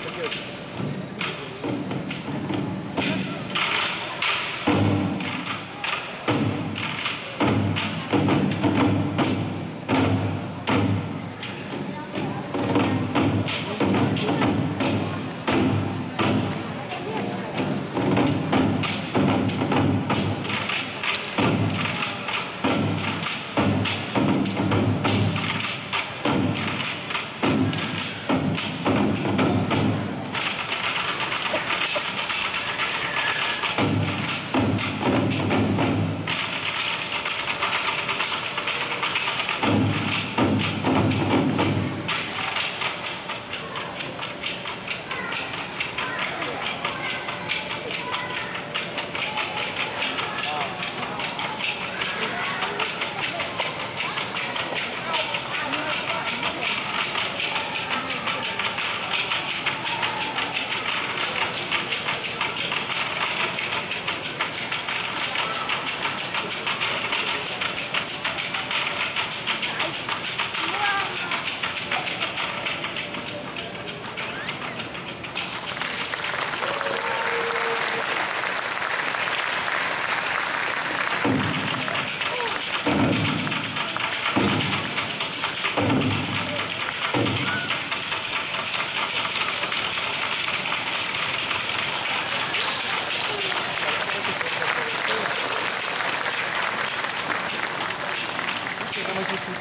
Fica